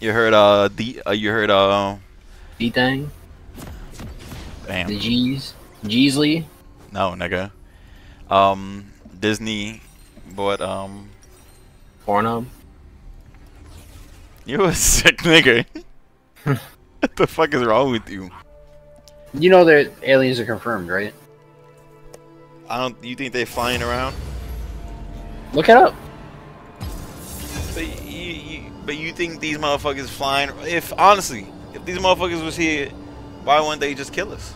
You heard uh the uh, you heard uh D thing. damn The G's. Jeesley. no nigga. Um Disney bought um Pornhub. you a sick nigga. what the fuck is wrong with you? You know that aliens are confirmed, right? I don't you think they're flying around? Look it up. You, but you think these motherfuckers flying? If honestly, if these motherfuckers was here, why wouldn't they just kill us?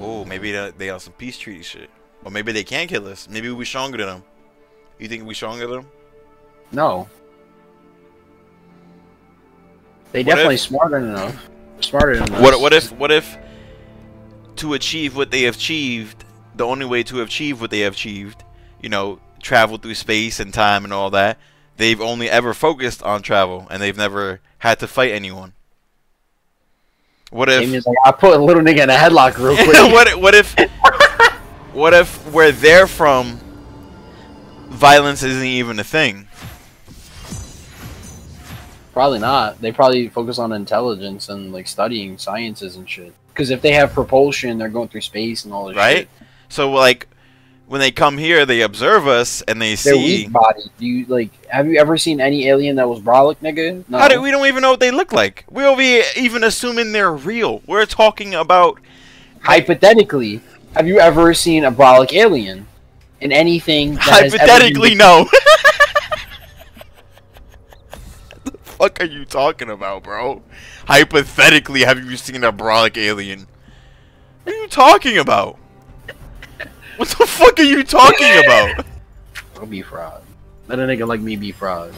Oh, maybe they, they on some peace treaty shit, or maybe they can't kill us. Maybe we stronger than them. You think we stronger than them? No. They What definitely if- smarter enough. Smarter than us. What what if what if to achieve what they have achieved, the only way to achieve what they have achieved, you know, travel through space and time and all that, they've only ever focused on travel and they've never had to fight anyone. What if like, I put a little nigga in a headlock real quick. what if- what if what if where they're from violence isn't even a thing? Probably not. They probably focus on intelligence and like studying sciences and shit. Because if they have propulsion, they're going through space and all this Right? shit. So like when they come here they observe us and they They're see weak bodied. Do you like? Have you ever seen any alien that was brolic, nigga? No. How do we don't even know what they look like? We'll be even assuming they're real. We're talking about Hypothetically, have you ever seen a brolic alien in anything? That has ever been hypothetically no. the fuck are you talking about, bro? Hypothetically, have you seen a brolic alien? What are you talking about? What the fuck are you talking about? I'll be fraud. Let a nigga like me be fraud.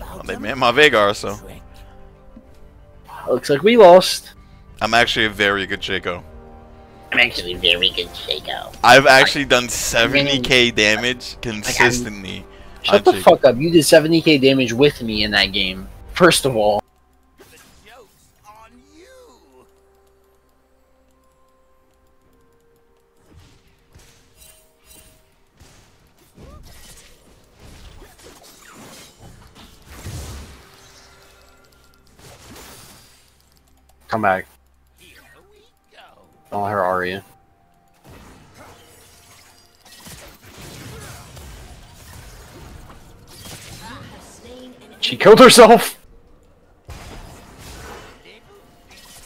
Well, they man my Veigar, so Looks like we lost. I'm actually a very good Shaco. I'm actually very good Shaco. I've actually done 70k damage consistently. Shut the Shaco. fuck up. You did 70k damage with me in that game. First of all. Come back. Don't let her Aria. She killed herself!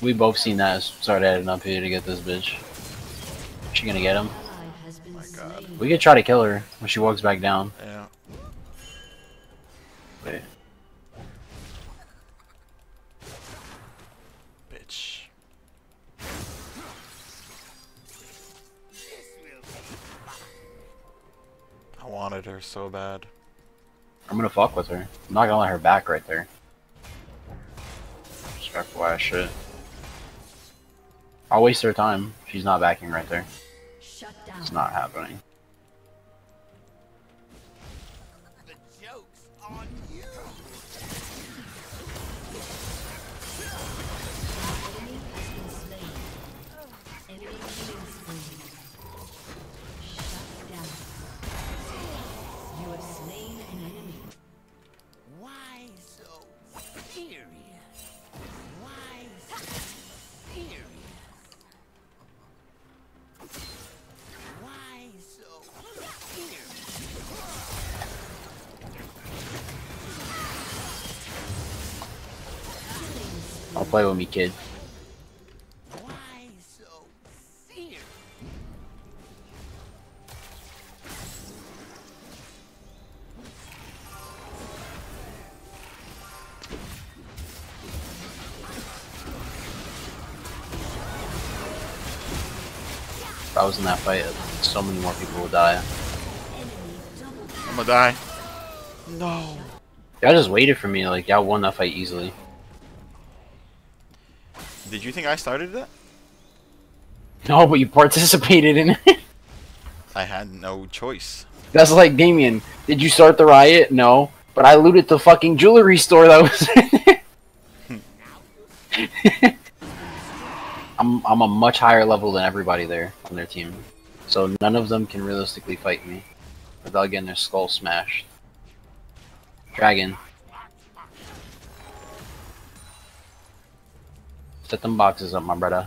We both seen that. Start adding up here to get this bitch. She gonna get him? god. We could try to kill her when she walks back down. Yeah. Wait. Wanted her so bad. I'm gonna fuck with her. I'm not gonna let her back right there. Respectful ass shit. I'll waste her time. She's not backing right there. Shut down. It's not happening. Don't play with me, kid. Why so serious? If I was in that fight, so many more people would die. I'm gonna die. No. Y'all just waited for me. Like y'all won that fight easily. Did you think I started that? No, but you participated in it. I had no choice. That's like Damien. Did you start the riot? No, but I looted the fucking jewelry store that was. I'm I'm a much higher level than everybody there on their team, so none of them can realistically fight me without getting their skull smashed. Dragon. Set them boxes up, my brother.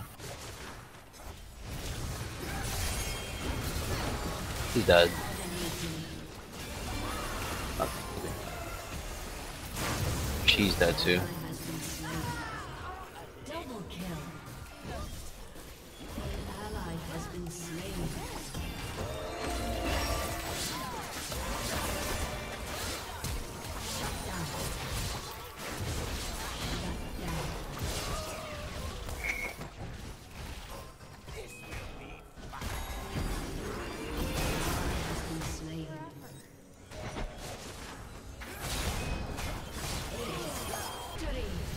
He's dead. Oh. She's dead too.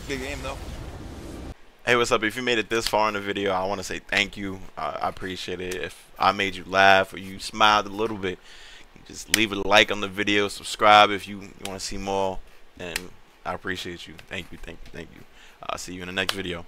Good game though. Hey, what's up? If you made it this far in the video, I want to say thank you. I I appreciate it. If I made you laugh or you smiled a little bit, just leave a like on the video, subscribe if you, you want to see more, and I appreciate you. Thank you, thank you, thank you. I'll see you in the next video.